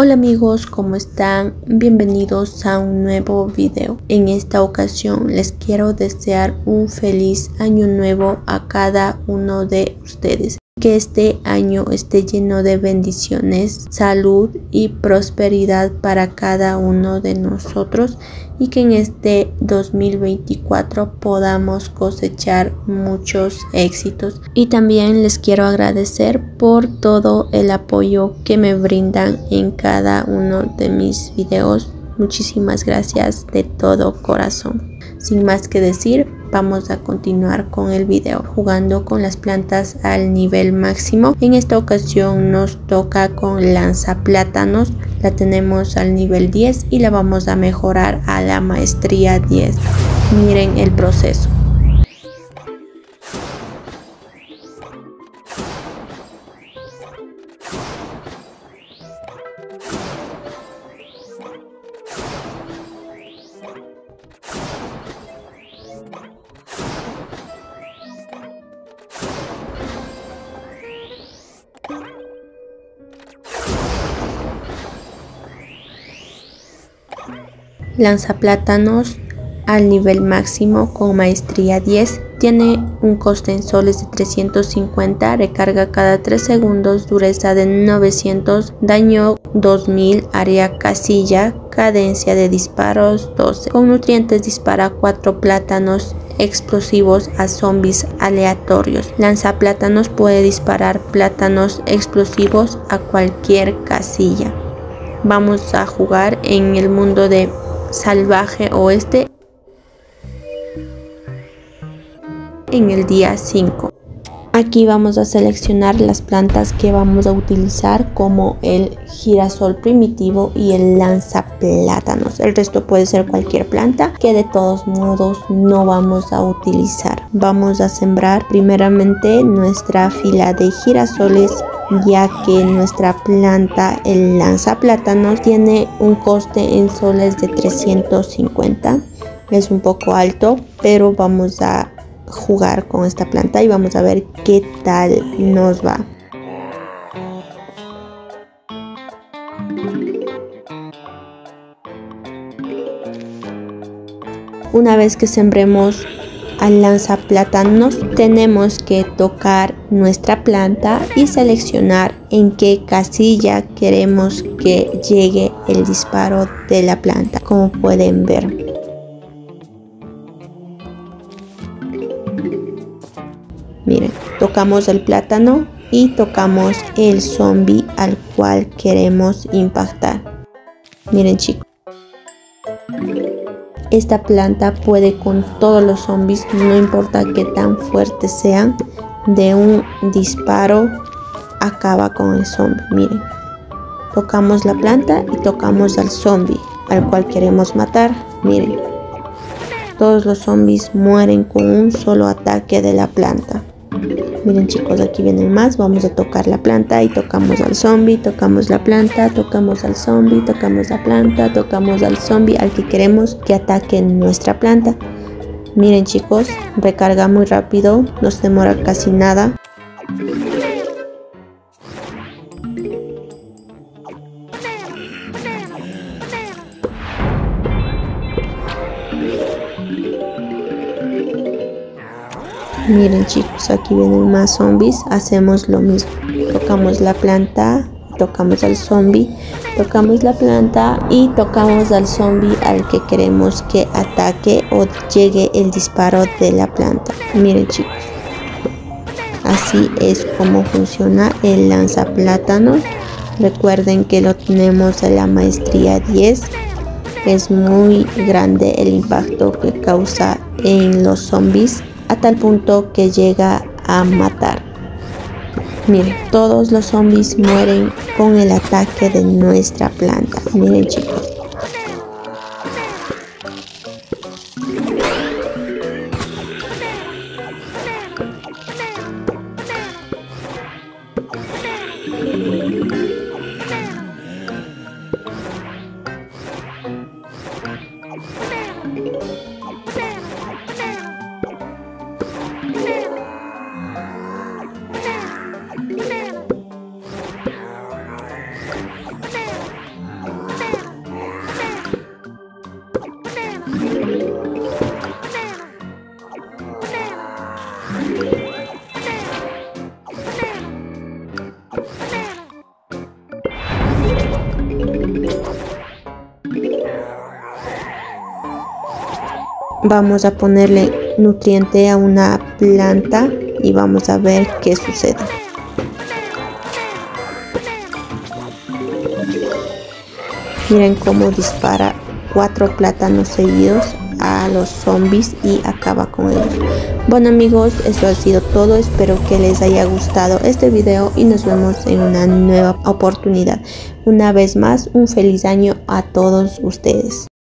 Hola amigos, ¿cómo están? Bienvenidos a un nuevo video. En esta ocasión les quiero desear un feliz año nuevo a cada uno de ustedes. Que este año esté lleno de bendiciones, salud y prosperidad para cada uno de nosotros y que en este 2024 podamos cosechar muchos éxitos. Y también les quiero agradecer por todo el apoyo que me brindan en cada uno de mis videos. Muchísimas gracias de todo corazón. Sin más que decir, vamos a continuar con el video jugando con las plantas al nivel máximo. En esta ocasión nos toca con lanza plátanos la tenemos al nivel 10 y la vamos a mejorar a la maestría 10 miren el proceso Lanzaplátanos al nivel máximo con maestría 10. Tiene un coste en soles de 350, recarga cada 3 segundos, dureza de 900, daño 2000, área casilla, cadencia de disparos 12. Con nutrientes dispara 4 plátanos explosivos a zombies aleatorios. Lanza plátanos puede disparar plátanos explosivos a cualquier casilla. Vamos a jugar en el mundo de salvaje oeste en el día 5. Aquí vamos a seleccionar las plantas que vamos a utilizar como el girasol primitivo y el lanzaplátanos. El resto puede ser cualquier planta que de todos modos no vamos a utilizar. Vamos a sembrar primeramente nuestra fila de girasoles ya que nuestra planta el lanzaplátanos tiene un coste en soles de 350 es un poco alto pero vamos a jugar con esta planta y vamos a ver qué tal nos va. Una vez que sembremos al lanzaplátanos tenemos que tocar nuestra planta y seleccionar en qué casilla queremos que llegue el disparo de la planta como pueden ver. Miren tocamos el plátano y tocamos el zombie al cual queremos impactar. Miren chicos esta planta puede con todos los zombies, no importa que tan fuertes sean, de un disparo acaba con el zombie. Miren, tocamos la planta y tocamos al zombie al cual queremos matar. Miren, todos los zombies mueren con un solo ataque de la planta. Miren chicos, aquí vienen más. Vamos a tocar la planta y tocamos al zombie, tocamos la planta, tocamos al zombie, tocamos la planta, tocamos al zombie al que queremos que ataque nuestra planta. Miren chicos, recarga muy rápido, no se demora casi nada. Miren chicos, aquí vienen más zombies. Hacemos lo mismo. Tocamos la planta, tocamos al zombie, tocamos la planta y tocamos al zombie al que queremos que ataque o llegue el disparo de la planta. Miren chicos. Así es como funciona el lanzaplátanos. Recuerden que lo tenemos en la maestría 10. Es muy grande el impacto que causa en los zombies a tal punto que llega a matar. Miren, todos los zombies mueren con el ataque de nuestra planta. Miren chicos. Vamos a ponerle nutriente a una planta y vamos a ver qué sucede. Miren cómo dispara cuatro plátanos seguidos a los zombies y acaba con ellos. Bueno amigos, eso ha sido todo. Espero que les haya gustado este video y nos vemos en una nueva oportunidad. Una vez más, un feliz año a todos ustedes.